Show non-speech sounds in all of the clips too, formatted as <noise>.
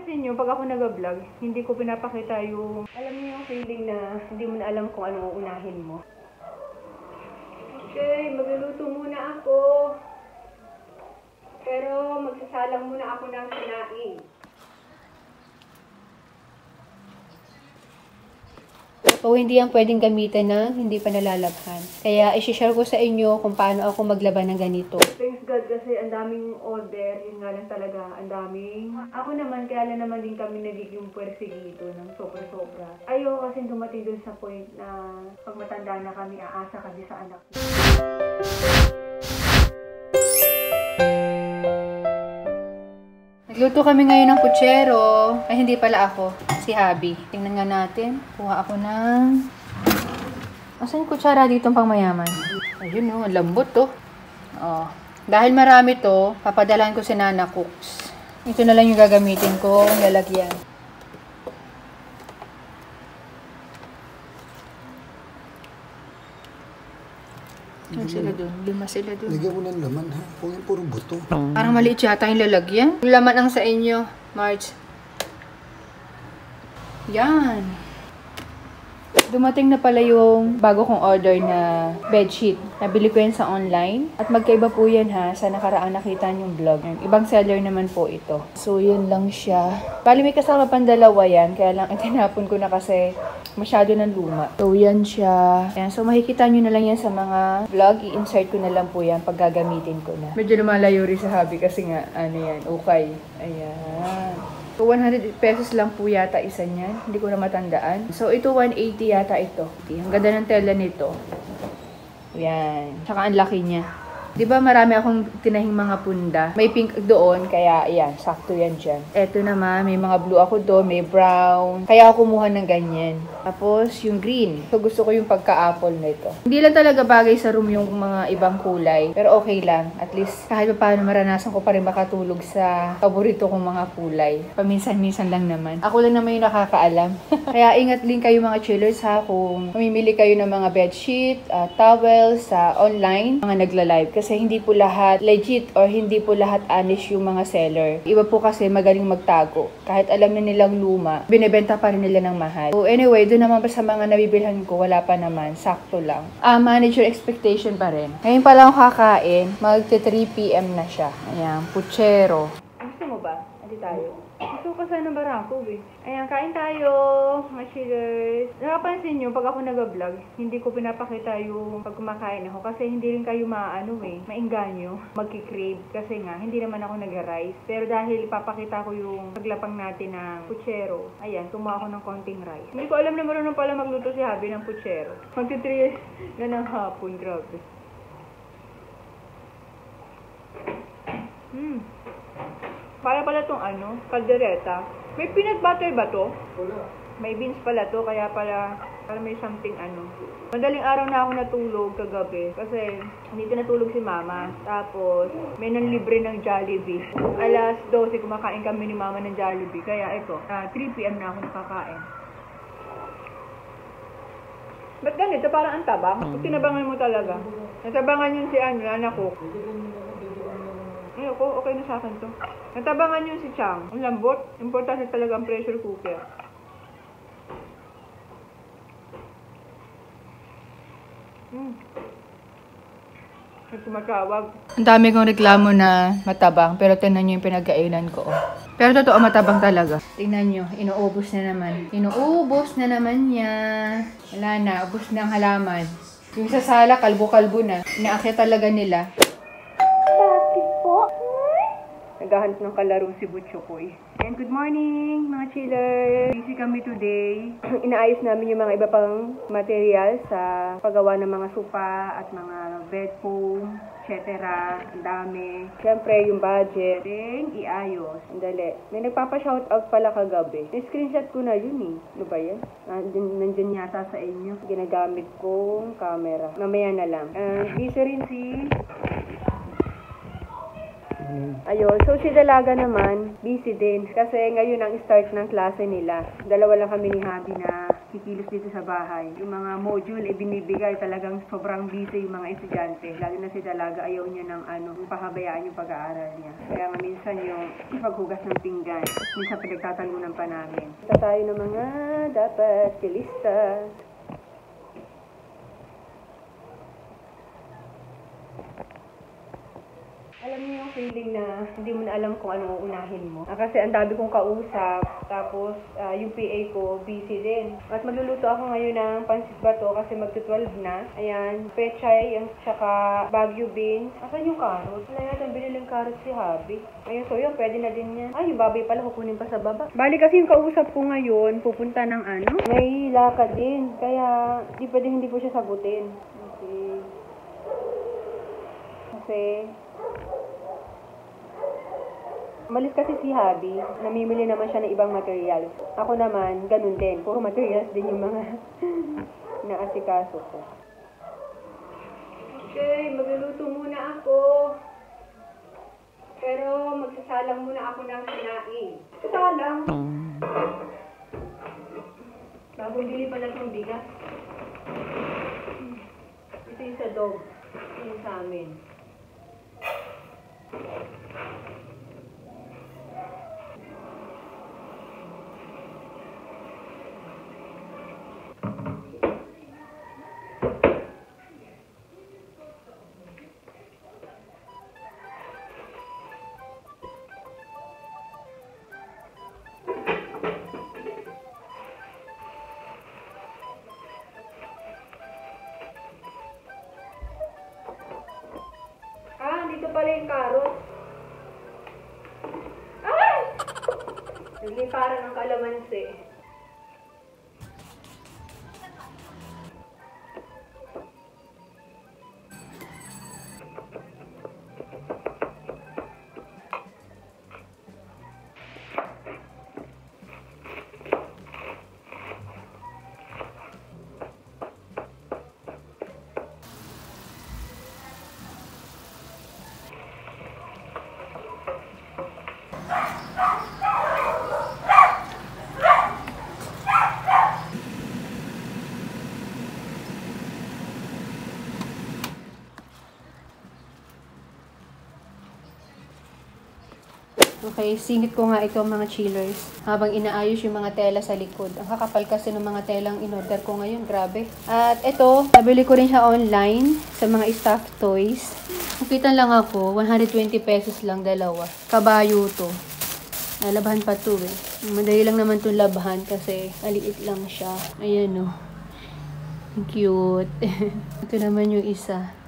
napapansin nyo, pag ako nag-vlog, hindi ko pinapakita yung... Alam niyo yung feeling na hindi mo na alam kung ano unahin mo. Okay, magluluto muna ako. Pero magsasalang muna ako ng kinain. So, hindi yan pwedeng gamitin na hindi pa nalalabhan. Kaya, isi-share ko sa inyo kung paano ako maglaban ng ganito. Thanks God kasi ang daming order, yun nga lang talaga, ang daming. Ako naman, kaya lang naman din kami nagiging puwersigido ng sobra-sobra. Ayoko kasi dumating dun sa point na pag matanda na kami, aasa kami sa anak. Nagluto kami ngayon ng puchero. Ay, hindi pala ako. Si Habi. Tingnan nga natin. Kuha ako ng... Asan yung kutsara dito pang mayaman? Ayun oh, ang lambot to. Oh. Dahil marami to, papadalan ko si Nana Cooks. Ito na lang yung gagamitin ko, lalagyan. Ano sila dun? Lima sila dun. Lagyan mo ng laman ha. Kung yung puro buto. Parang maliit yata yung lalagyan. Yung laman ang sa inyo, March. Yan. Dumating na pala yung bago kong order na bedsheet. Nabili ko yan sa online. At magkaiba po yan ha, sa nakaraan nakita yung vlog. Ibang seller naman po ito. So, yun lang siya. Bali may kasama pang dalawa yan, kaya lang <laughs> itinapon ko na kasi masyado ng luma. So, yan siya. Ayan, so makikita nyo na lang yan sa mga vlog. I-insert ko na lang po yan pag gagamitin ko na. Medyo lumalayo rin sa hobby kasi nga, ano yan, okay. Ayan. So, 100 pesos lang po yata isa niyan. Hindi ko na matandaan. So, ito 180 yata ito. Ang ganda ng tela nito. Yan. Tsaka ang laki niya. Di ba marami akong tinahing mga punda? May pink doon, kaya yan, sakto yan dyan. Eto naman, may mga blue ako doon, may brown. Kaya ako kumuha ng ganyan. Tapos, yung green. So, gusto ko yung pagka-apple nito. Hindi lang talaga bagay sa room yung mga ibang kulay. Pero okay lang. At least, kahit pa paano maranasan ko pa rin makatulog sa paborito kong mga kulay. Paminsan-minsan lang naman. Ako lang naman yung nakakaalam. <laughs> kaya ingat din kayo mga chillers ha kung mamimili kayo ng mga bedsheet, uh, towels sa online, mga nagla-live kasi hindi po lahat legit or hindi po lahat honest yung mga seller. Iba po kasi magaling magtago. Kahit alam na nilang luma, binebenta pa rin nila ng mahal. So anyway, doon naman pa sa mga nabibilhan ko, wala pa naman. Sakto lang. Ah, manage your expectation pa rin. Ngayon pa lang kakain, magte 3 p.m. na siya. Ayan, puchero. Gusto mo ba? Adi tayo. Gusto ko sana barako eh. Ayan, kain tayo, mga chillers. Nakapansin nyo, pag ako nag-vlog, hindi ko pinapakita yung pag kumakain ako kasi hindi rin kayo maano eh, mainganyo, magkikrave. Kasi nga, hindi naman ako nag-rice. Pero dahil ipapakita ko yung paglapang natin ng puchero, ayan, kumuha ako ng konting rice. Hindi ko alam na marunong pala magluto si Habi ng puchero. Magti-3 na ng hapon, grabe. Hmm. Para pala tong ano, kaldereta. May peanut butter ba to? Wala. May beans pala to, kaya pala, para may something ano. Madaling araw na ako natulog kagabi kasi hindi natulog si mama. Tapos, may nanlibre ng Jollibee. Alas 12, kumakain kami ni mama ng Jollibee. Kaya ito, ah, 3pm na ako nakakain. Ba't ganito? Parang ang tabang. Tinabangan mo talaga. Natabangan yun si ano, anak ko. Ayoko, okay na sa akin to. Natabangan yun si Chang. Ang lambot. Importante talaga ang pressure cooker. May tumatawag. Ang dami kong reklamo na matabang, pero tingnan nyo yung pinagkainan ko. Oh. Pero totoo, matabang talaga. Tingnan nyo, inuubos na naman. Inuubos na naman niya. Wala na, ubos na ang halaman. Yung sa sala, kalbo-kalbo na. Inaakya talaga nila. Naghahanap ng kalaro si Butchokoy. And good morning, mga chillers! Busy kami today. <clears throat> Inaayos namin yung mga iba pang material sa paggawa ng mga sofa at mga bed foam, etc. Ang dami. Siyempre, yung budget. Then, iayos. Ang dali. May nagpapa-shoutout pala kagabi. Na-screenshot ko na yun eh. Ano ba yan? Nandyan, nandyan yata sa inyo. Ginagamit kong camera. Mamaya na lang. Uh, busy rin si Ayun, so si Dalaga naman, busy din. Kasi ngayon ang start ng klase nila. Dalawa lang kami ni Habi na kikilos dito sa bahay. Yung mga module, eh, binibigay talagang sobrang busy yung mga estudyante. Lalo na si Dalaga, ayaw niya ng ano, pahabayaan yung pag-aaral niya. Kaya nga minsan yung paghugas ng pinggan, minsan pinagtatalunan pa namin. Ito tayo ng mga dapat kilista. Alam niyo yung feeling na hindi mo na alam kung ano unahin mo. Ah, kasi ang dami kong kausap, tapos ah, yung PA ko busy din. At magluluto ako ngayon ng pansit bato kasi magto-12 na. Ayan, pechay, ang tsaka bagyo beans. Asan yung carrot? Wala yata binilang carrot si Habi. Ayun, so yun, pwede na din yan. Ay, yung baboy pala kukunin pa sa baba. Bali kasi yung kausap ko ngayon, pupunta ng ano, may lakad din. Kaya, di pwede hindi ko siya sagutin. Okay. Kasi, Malis kasi si Habi, namimili naman siya ng ibang materials. Ako naman, ganun din. Puro materials din yung mga <laughs> naasikaso ko. Okay, magluluto muna ako. Pero magsasalang muna ako ng sinaing. Salang. Bagong bili pala itong bigas. Ito yung sa dog. Ito yung sa amin. Pala yung carrot. Ay! <laughs> Nagliparan ng kalamansi. Okay, singit ko nga ito mga chillers habang inaayos yung mga tela sa likod. Ang kakapal kasi ng mga telang in-order ko ngayon, grabe. At ito, nabili ko rin siya online sa mga stuffed toys. Nakitan lang ako, 120 pesos lang dalawa. Kabayo to. Nalabahan pa to eh. Madali lang naman itong labahan kasi maliit lang siya. Ayan oh. Ang Cute. <laughs> ito naman yung isa.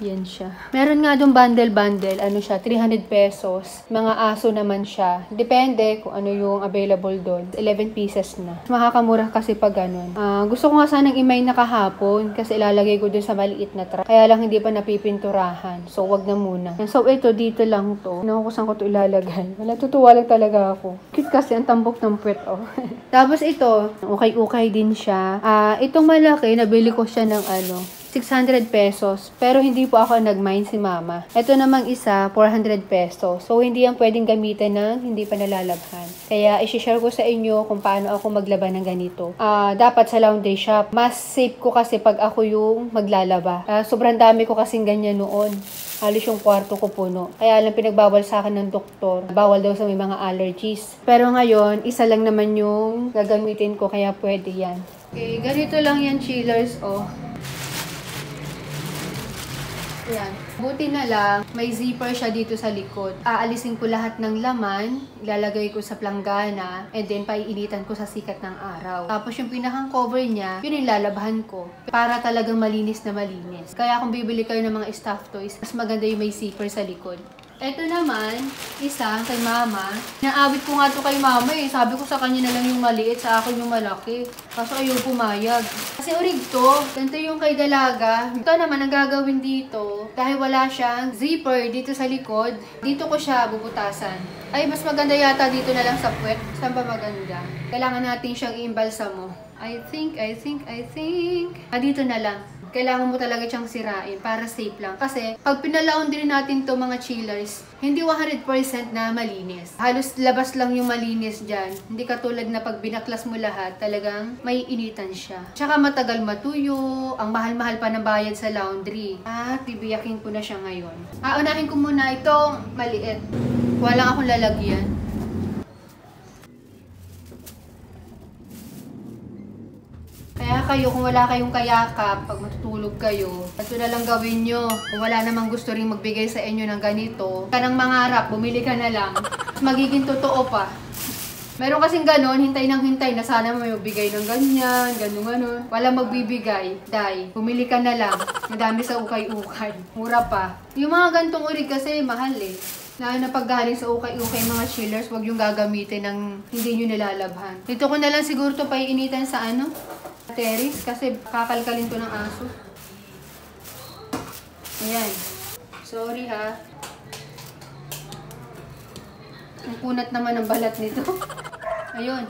Yan siya. Meron nga doon bundle-bundle. Ano siya? 300 pesos. Mga aso naman siya. Depende kung ano yung available doon. 11 pieces na. Makakamura kasi pag ganun. Ah, gusto ko nga sanang imay na kahapon kasi ilalagay ko doon sa maliit na truck. Kaya lang hindi pa napipinturahan. So, wag na muna. So, ito dito lang to. Ano kung saan ko to ilalagay. Wala, tutuwa lang talaga ako. Cute kasi ang tambok ng puwet, oh. <laughs> Tapos ito, ukay-ukay din siya. Ah, itong malaki, nabili ko siya ng ano, 600 pesos. Pero hindi po ako nag-mind si mama. Ito namang isa, 400 pesos. So, hindi yan pwedeng gamitin ng hindi pa nalalabhan. Kaya, isi-share ko sa inyo kung paano ako maglaban ng ganito. Ah, dapat sa laundry shop. Mas safe ko kasi pag ako yung maglalaba. Ah, sobrang dami ko kasing ganyan noon. Halos yung kwarto ko puno. Kaya lang pinagbawal sa akin ng doktor. Bawal daw sa may mga allergies. Pero ngayon, isa lang naman yung gagamitin ko kaya pwede yan. Okay, ganito lang yan chillers, oh. Yan. Buti na lang, may zipper siya dito sa likod. Aalisin ko lahat ng laman, ilalagay ko sa planggana, and then paiinitan ko sa sikat ng araw. Tapos yung pinakang cover niya, yun yung lalabahan ko. Para talagang malinis na malinis. Kaya kung bibili kayo ng mga stuffed toys, mas maganda yung may zipper sa likod. Ito naman, isa kay mama. Naabit ko nga to kay mama eh. Sabi ko sa kanya na lang yung maliit, sa akin yung malaki. Kaso ayaw pumayag. Kasi urig to. Ganito yung kay dalaga. Ito naman, ang gagawin dito, dahil wala siyang zipper dito sa likod, dito ko siya bubutasan. Ay, mas maganda yata dito na lang sa puwet. Saan ba maganda? Kailangan natin siyang iimbalsa mo. I think, I think, I think. Ah, dito na lang. Kailangan mo talaga siyang sirain para safe lang. Kasi pag pinalaundry natin to mga chillers, hindi 100% na malinis. Halos labas lang yung malinis dyan. Hindi katulad na pag binaklas mo lahat, talagang may initan siya. Tsaka matagal matuyo, ang mahal-mahal pa ng bayad sa laundry. At bibiyakin ko na siya ngayon. Ah, unahin ko muna itong maliit. Wala akong lalagyan. Kaya kayo, kung wala kayong kayakap, pag matutulog kayo, ito na lang gawin nyo. Kung wala namang gusto rin magbigay sa inyo ng ganito, ka ng mangarap, bumili ka na lang. Magiging totoo pa. Meron kasing ganon, hintay ng hintay na sana may magbigay ng ganyan, ganun ganon. Walang magbibigay, dai. Bumili ka na lang. Madami sa ukay-ukay. Mura pa. Yung mga gantong uri kasi mahal eh. Lalo na pag galing sa ukay-ukay mga chillers, wag yung gagamitin ng hindi nyo nilalabhan. Dito ko na lang siguro to paiinitan sa ano, Teris, kasi kakalkalin to ng aso. Ayan. Sorry ha. Ang kunat naman ng balat nito. <laughs> Ayun.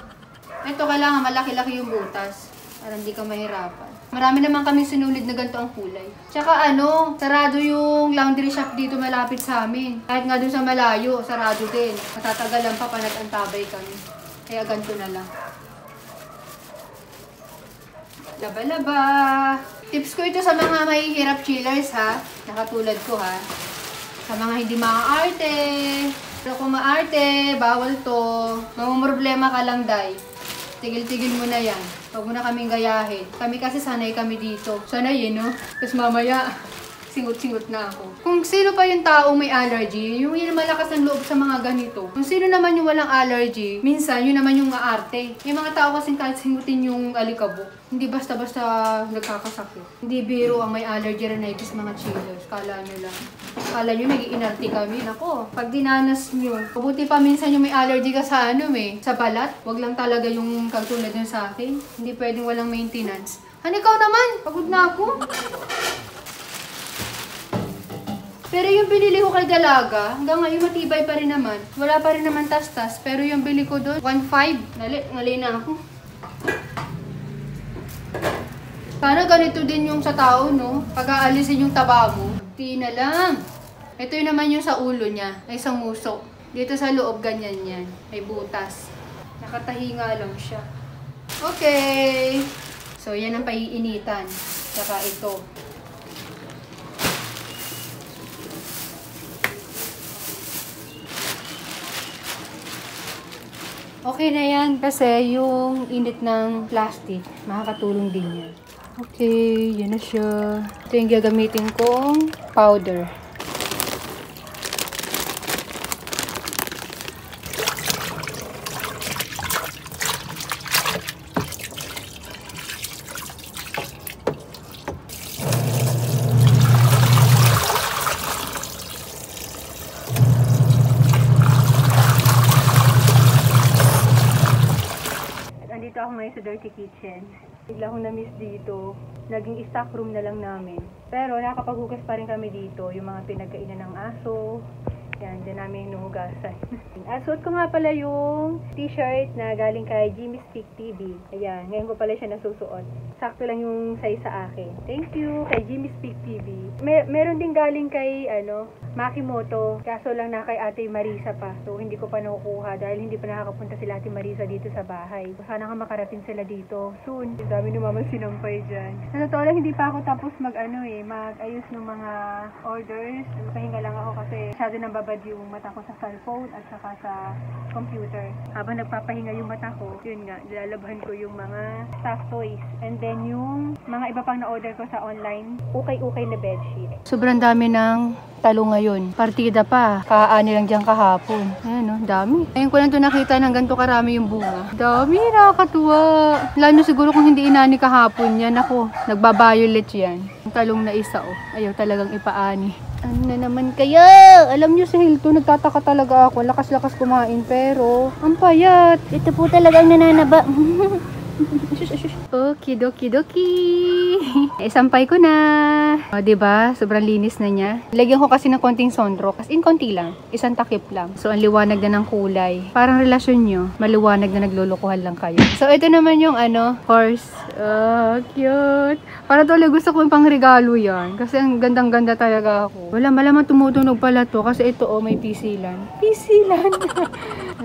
Ito, kailangan malaki-laki yung butas. Para hindi ka mahirapan. Marami naman kami sinulid na ganito ang kulay. Tsaka ano, sarado yung laundry shop dito malapit sa amin. Kahit nga dun sa malayo, sarado din. Matatagalan pa panat antabay kami. Kaya ganito na lang. Laba-laba. Tips ko ito sa mga mahihirap chillers ha. Nakatulad ko ha. Sa mga hindi maaarte. Pero kung maarte, bawal to. Mamumroblema ka lang, day. Tigil-tigil mo na yan. Huwag mo na kaming gayahin. Kami kasi sanay kami dito. Sanay eh, no? Tapos mamaya, singot-singot na ako. Kung sino pa yung tao may allergy, yung yung malakas ng loob sa mga ganito. Kung sino naman yung walang allergy, minsan yun naman yung aarte. May mga tao kasing kahit singutin yung alikabok. Hindi basta-basta nagkakasakit. Hindi biro ang may allergy rhinitis mga chillers. Kala nyo lang. Kala nyo nag-iinarte kami. Nako, pag dinanas nyo, mabuti pa minsan yung may allergy ka sa ano eh, sa balat. Wag lang talaga yung kagtulad yun sa akin. Hindi pwedeng walang maintenance. Han, ikaw naman! Pagod na ako. Pero yung binili ko kay Dalaga, hanggang ngayon matibay pa rin naman. Wala pa rin naman tastas. Pero yung bili ko doon, 1.5. Nali, nali na ako. Sana ganito din yung sa tao, no? Pag aalisin yung taba mo, di na lang. Ito yun naman yung sa ulo niya, ay sa muso. Dito sa loob, ganyan yan. May butas. Nakatahinga lang siya. Okay. So, yan ang paiinitan. Tsaka ito. Okay na yan kasi yung init ng plastic, makakatulong din yan. Okay, yan na siya. Ito yung gagamitin kong powder. Ako ngayon sa Dirty Kitchen. Bigla akong na-miss dito. Naging stock room na lang namin. Pero nakakapaghugas pa rin kami dito. Yung mga pinagkainan ng aso. Yan, dyan namin hinuhugasan. At <laughs> suot ko nga pala yung t-shirt na galing kay Jimmy Speak TV. Ayan, ngayon ko pala siya nasusuot. Sakto lang yung size sa akin. Thank you kay Jimmy Speak TV. Mer meron din galing kay, ano, Makimoto. Kaso lang na kay Ate Marisa pa. So, hindi ko pa nakukuha dahil hindi pa nakakapunta sila Ate Marisa dito sa bahay. Sana nga makarating sila dito soon. Ang dami naman sinampay dyan. Sa totoo lang, hindi pa ako tapos mag, ano eh, mag-ayos ng mga orders. Makahinga lang ako kasi masyado nang babad yung mata ko sa cellphone at saka sa computer. Habang nagpapahinga yung mata ko, yun nga, nilalabhan ko yung mga stuffed toys. And then yung mga iba pang na-order ko sa online, ukay-ukay na bedsheet. Sobrang dami ng talo ngayon. Partida pa. Kaani lang dyan kahapon. Ayan no, dami. Ngayon ko lang ito nakita ng ganito karami yung bunga. Dami, nakakatuwa. Lalo siguro kung hindi inani kahapon yan. Ako, nagbabayulit yan. Yung talong na isa oh. Ayaw talagang ipaani. Ano na naman kaya? Alam nyo sa Hilton, nagtataka talaga ako. Lakas-lakas kumain pero ang payat. Ito po talagang nananaba. <laughs> Okidoki doki. <laughs> Isampay ko na. O, diba? Sobrang linis na niya. Lagyan ko kasi ng konting sondro. As in, konti lang. Isang takip lang. So, ang liwanag na ng kulay. Parang relasyon nyo. Maliwanag na naglulukuhan lang kayo. So, ito naman yung ano, horse. Oh, cute. Para tuloy gusto ko yung pang regalo yan. Kasi ang gandang-ganda talaga ako. Wala, malamang tumutunog pala to. Kasi ito, oh, may pisilan. <laughs> Pisilan!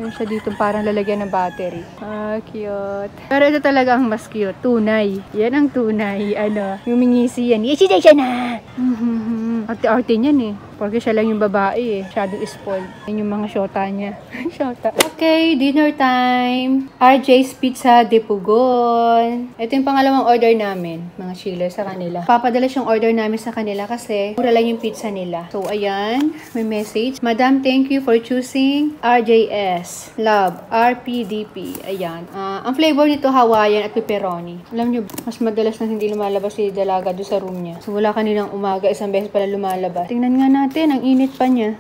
Meron siya dito parang lalagyan ng battery. Ah, cute. Pero ito talaga ang mas cute. Tunay. Yan ang tunay. Ano, yung mingisi yan. Isiday siya na! <laughs> Arte-arte niyan eh. Porque siya lang yung babae eh. Shadow spoiled. Yan yung mga shota niya. <laughs> shota. Okay, dinner time. RJ's Pizza de Pugon. Ito yung pangalawang order namin, mga chiller sa kanila. Papadala yung order namin sa kanila kasi mura lang yung pizza nila. So, ayan. May message. Madam, thank you for choosing RJS. Love. RPDP. Ayan. Ah, ang flavor nito, Hawaiian at pepperoni. Alam nyo, mas madalas na hindi lumalabas si Dalaga doon sa room niya. So, wala kaninang umaga, isang beses pala lumalabas. Tingnan nga natin, ang init pa niya.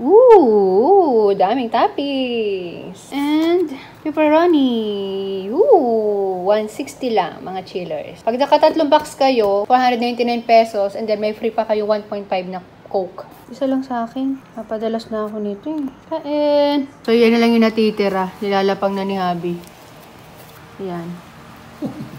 Ooh, daming toppings. And pepperoni. Ooh, 160 lang mga chillers. Pag nakatatlong box kayo, 499 pesos and then may free pa kayo 1.5 na Coke. Isa lang sa akin. Napadalas na ako nito eh. Kain. So, yan na lang yung natitira. Nilalapang na ni Habi. Yan. <laughs>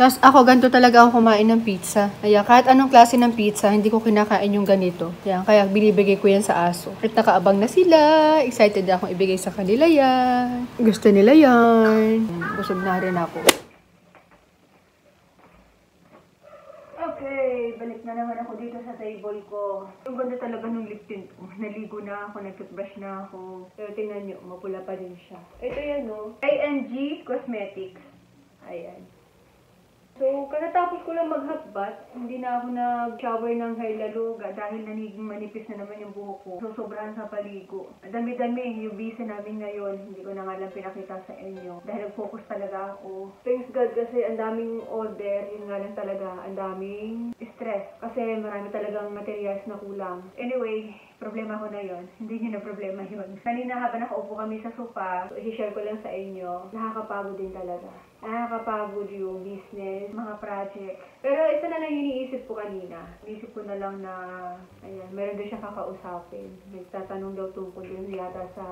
Tapos ako, ganito talaga ako kumain ng pizza. Kaya kahit anong klase ng pizza, hindi ko kinakain yung ganito. Kaya, kaya binibigay ko yan sa aso. At nakaabang na sila. Excited akong ibigay sa kanila yan. Gusto nila yan. Busog na rin ako. Okay, balik na naman ako dito sa table ko. Yung ganda talaga ng lip tint ko. Naligo na ako, nag-toothbrush na ako. Pero tingnan nyo, mapula pa din siya. Ito yan, no? ING Cosmetics. Ayan. So, katatapos ko lang maghakbat, hindi na ako nag-shower ng hair lalo ga- dahil naniging manipis na naman yung buhok ko. So, sobrahan sa paligo. Ang Dami-dami yung busy namin ngayon. Hindi ko na nga lang pinakita sa inyo. Dahil nag-focus talaga ako. Thanks God kasi ang daming order. Yun nga lang talaga. Ang daming stress. Kasi marami talagang materials na kulang. Anyway, problema ko na yon Hindi nyo na problema yon Kanina habang nakaupo kami sa sofa, so, i-share ko lang sa inyo, nakakapagod din talaga. Nakakapagod yung business, mga project. Pero ito na lang iniisip ko kanina. Iniisip ko na lang na, ayan, meron din siya kakausapin. Nagtatanong daw tungkol din yata sa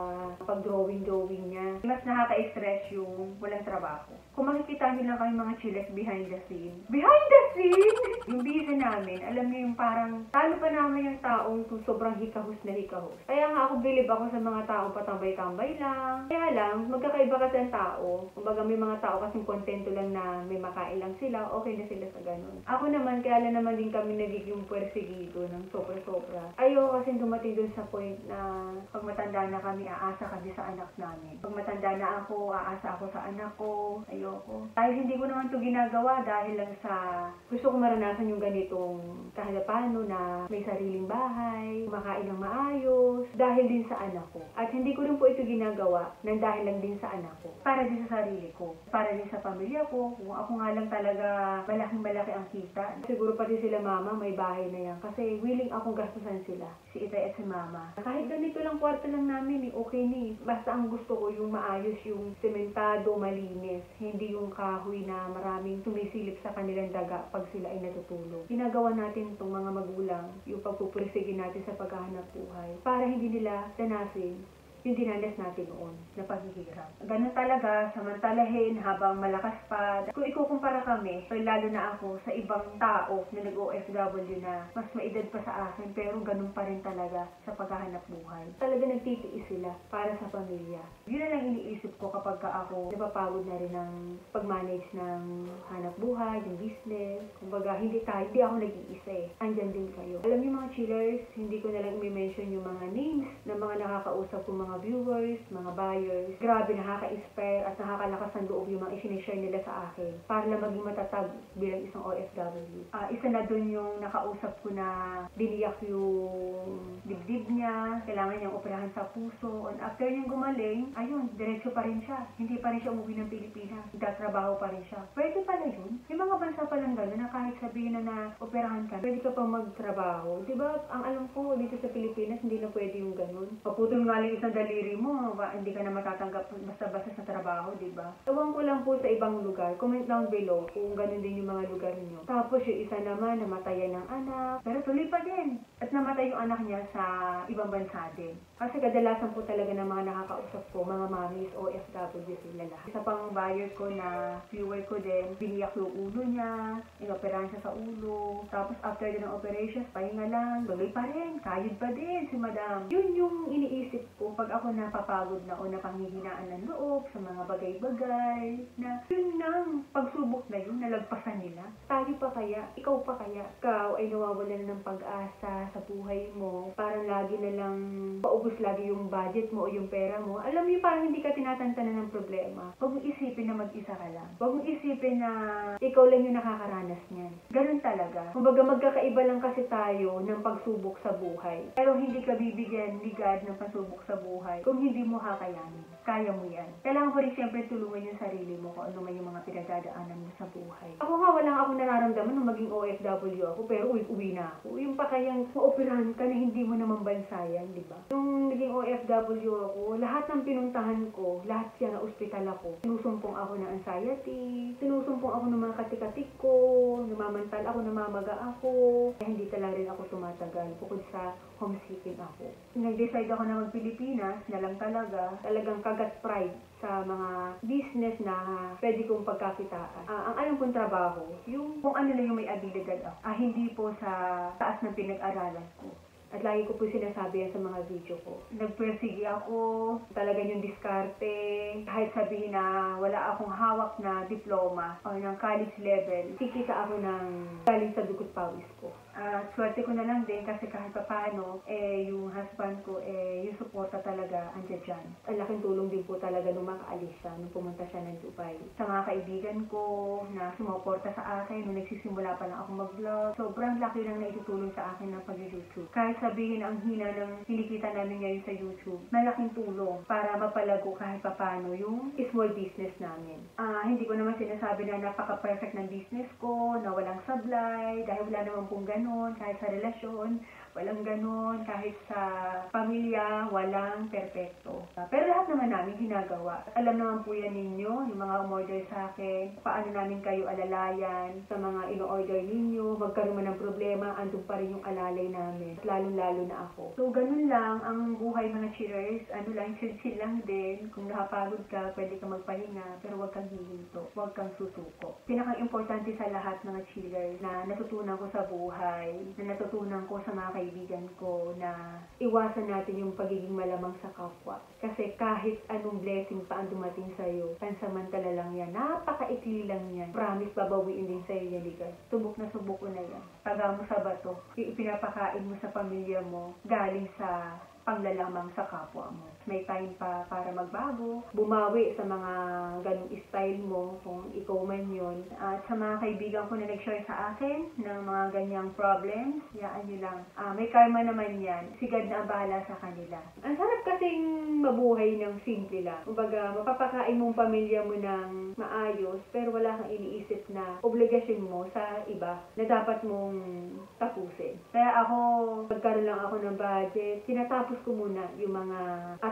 pag-drawing-drawing niya. Mas nakaka-stress yung walang trabaho. Kung makikita niyo lang kami mga chiles behind the scene. Behind the scene! <laughs> yung busy namin, alam niyo yung parang, talo pa namin yung taong sobrang hikahos na hikahos. Kaya nga ako bilib ako sa mga taong patambay-tambay lang. Kaya lang, magkakaiba kasi ang tao. Kumbaga may mga tao kasing kontento lang na may makain lang sila, okay na sila sa ganun. Ako naman, kaya lang naman din kami nagiging puersigido ng sobra-sobra. Ayoko kasi dumating dun sa point na pag matanda na kami, aasa kami sa anak namin. Pag matanda na ako, aasa ako sa anak ko. Ayoko. Dahil hindi ko naman to ginagawa dahil lang sa gusto ko maranasan yung ganitong kahit paano na may sariling bahay, kumakain ng maayos, dahil din sa anak ko. At hindi ko rin po ito ginagawa nang dahil lang din sa anak ko. Para din sa sarili ko. Para din sa pamilya ko. Kung ako nga lang talaga malaking malaki ang kita. Siguro pati sila mama may bahay na yan. Kasi willing akong gastusan sila. Si Itay at si mama. Kahit ganito lang kwarto lang namin eh, okay ni. Basta ang gusto ko yung maayos yung sementado, malinis. Hindi yung kahoy na maraming sumisilip sa kanilang daga pag sila ay natutulog. Ginagawa natin itong mga magulang, yung pagpupursige natin sa paghahanap buhay. Para hindi nila danasin yung dinanas natin noon na paghihirap. Ganun talaga, samantalahin habang malakas pa. Kung ikukumpara kami, so lalo na ako sa ibang tao na nag-OFW na mas maedad pa sa akin pero ganun pa rin talaga sa paghahanap buhay. Talaga nagtitiis sila para sa pamilya. Yun na lang iniisip ko kapag ka ako napapagod na rin ng pag-manage ng hanap buhay, yung business. Kumbaga, hindi tayo, hindi ako nag-iisa eh. Andyan din kayo. Alam niyo mga chillers, hindi ko na lang i-mention yung mga names ng mga nakakausap ko mga viewers, mga buyers. Grabe, nakaka-inspire at nakakalakas ng loob yung mga isinishare nila sa akin para lang maging matatag bilang isang OFW. Ah, isa na dun yung nakausap ko na biniyak yung dibdib niya, kailangan niyang operahan sa puso. And after niyang gumaling, ayun, diretso pa rin siya. Hindi pa rin siya umuwi ng Pilipinas. Nagtatrabaho pa rin siya. Pwede pala yun. May mga bansa pa lang gano'n na kahit sabihin na na operahan ka, pwede ka pa magtrabaho. Di ba? Ang alam ko, dito sa Pilipinas, hindi na pwede yung gano'n. Paputol nga lang isang daliri mo, hindi ka na matatanggap basta-basta sa trabaho, di ba? Ewan ko lang po sa ibang lugar. Comment down below kung ganun din yung mga lugar niyo. Tapos yung isa naman, namatayan ng anak. Pero tuloy pa din. At namatay yung anak niya sa ibang bansa din. Kasi kadalasan po talaga ng mga nakakausap ko, mga mommies, OFW sila lahat. Isa pang buyer ko na viewer ko din, biniyak yung ulo niya, inoperahan siya sa ulo. Tapos after din ng operations, pahinga lang, tuloy pa rin, kayod pa din si madam. Yun yung iniisip ko pag ako napapagod na o napanghihinaan ng loob sa mga bagay-bagay, na yun nang pagsubok na yun, nalagpasan nila. Tayo pa kaya, ikaw pa kaya, ikaw ay nawawalan ng pag-asa sa buhay mo, parang lagi na lang paubos lagi yung budget mo o yung pera mo. Alam mo yung parang hindi ka tinatantanan ng problema. Huwag mong isipin na mag-isa ka lang. Huwag mong isipin na ikaw lang yung nakakaranas niyan. Ganun talaga. Kumbaga magkakaiba lang kasi tayo ng pagsubok sa buhay. Pero hindi ka bibigyan ni God ng pagsubok sa buhay kung hindi mo kakayanin. Kaya mo yan. Kailangan ko rin siyempre tulungan yung sarili mo kung ano man yung mga pinagdadaanan mo sa buhay. Ako nga, wala akong nararamdaman nung maging OFW ako, pero uwi-uwi na ako. Yung pa kayang maoperahan ka na hindi mo naman bansayan, di ba? Nung naging OFW ako, lahat ng pinuntahan ko, lahat siya na ospital ako. Sinusumpong ako ng anxiety, sinusumpong ako ng mga katikatik ko, namamantal ako, namamaga ako. Kaya hindi talaga rin ako tumatagal bukod sa homesicken ako. Nag-decide ako na mag-Pilipinas na lang talaga, talagang kagat pride sa mga business na pwede kong pagkakitaan. Ah, ang alam kong trabaho, yung kung ano lang yung may abilidad ako. Ah, hindi po sa taas ng pinag-aralan ko. At lagi ko po sinasabi yan sa mga video ko. Nagpersige ako, talaga yung diskarte. Kahit sabihin na wala akong hawak na diploma o ng college level, kikita ako ng galing sa dugot pawis ko. At swerte ko na lang din kasi kahit pa paano, eh, yung husband ko, eh, yung suporta talaga andyan dyan. Ang laking tulong din po talaga nung makaalis siya, nung pumunta siya ng Dubai. Sa mga kaibigan ko na sumuporta sa akin, nung nagsisimula pa lang ako mag-vlog, sobrang laki lang na itutulong sa akin ng pag-YouTube. Kahit sabihin ang hina ng kinikita namin ngayon sa YouTube, malaking tulong para mapalago kahit pa paano yung small business namin. Ah, hindi ko naman sinasabi na napaka-perfect ng business ko, na walang sablay, dahil wala naman pong ganun, kahit sa relasyon, walang ganun, kahit sa pamilya, walang perpekto. Ah, Pero lahat naman namin ginagawa. Alam naman po yan ninyo, yung mga umorder sa akin, paano namin kayo alalayan sa mga ino-order ninyo, magkaroon man ng problema, andun pa rin yung alalay namin, lalong-lalo na ako. So, ganun lang ang buhay mga cheerers, ano lang, chill-chill lang din. Kung nakapagod ka, pwede ka magpahinga, pero huwag kang hihinto, huwag kang susuko. Pinaka-importante sa lahat mga cheerers na natutunan ko sa buhay, na natutunan ko sa mga kaibigan ko na iwasan natin yung pagiging malamang sa kapwa. Kasi kahit anong blessing pa ang dumating sa'yo, pansamantala lang yan. Napakaikli lang yan. Promise, babawiin din sa'yo yan, ligas. Subok na subok ko na yan. Taga mo sa bato, i- pinapakain mo sa pamilya mo, galing sa panglalamang sa kapwa mo. May time pa para magbago, bumawi sa mga ganong style mo kung ikaw man yun. At sa mga kaibigan ko na nag-share sa akin ng mga ganyang problems, yaan nyo lang. Ah, may karma naman yan. Sigad na ang bahala sa kanila. Ang sarap kasing mabuhay ng simple lang. Kumbaga, mapapakain mong pamilya mo ng maayos, pero wala kang iniisip na obligasyon mo sa iba na dapat mong tapusin. Kaya ako, nagkaroon lang ako ng budget, tinatapos ko muna yung mga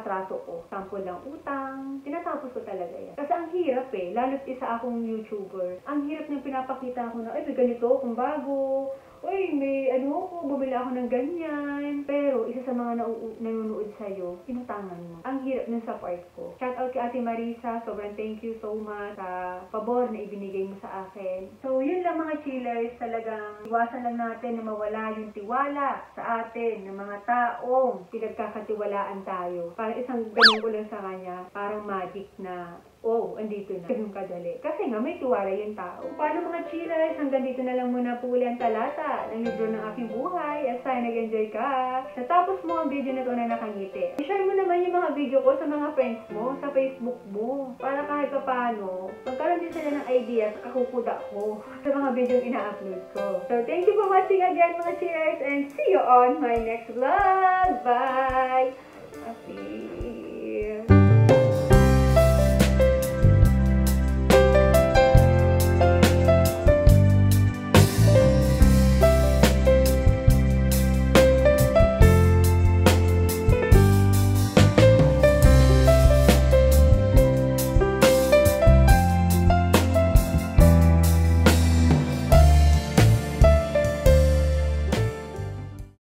atraso ko. Sample lang utang, tinatapos ko talaga yan. Kasi ang hirap eh, lalo't isa akong YouTuber. Ang hirap ng pinapakita ko na, ay, ganito akong bago, Uy, may ano ko, bumili ako ng ganyan. Pero, isa sa mga nau- nanonood sa'yo, inutangan mo. Ang hirap nun sa part ko. Shout out kay Ate Marisa, sobrang thank you so much sa pabor na ibinigay mo sa akin. So, yun lang mga chillers, talagang iwasan lang natin na mawala yung tiwala sa atin ng mga taong pinagkakatiwalaan tayo. Parang isang ganun ko lang sa kanya, parang magic na oh, andito na. Ganun kadali. Kasi nga, may tiwala yung tao. Paano mga chillers? Hanggang dito na lang muna po uli ang talata ng libro ng aking buhay. At sana nag-enjoy ka. Natapos mo ang video na ito na nakangiti. I-share mo naman yung mga video ko sa mga friends mo, sa Facebook mo. Para kahit pa paano, magkaroon din sila ng idea sa kakukuda ko <laughs> sa mga video ina-upload ko. So, thank you for watching again mga cheers and see you on my next vlog. Bye!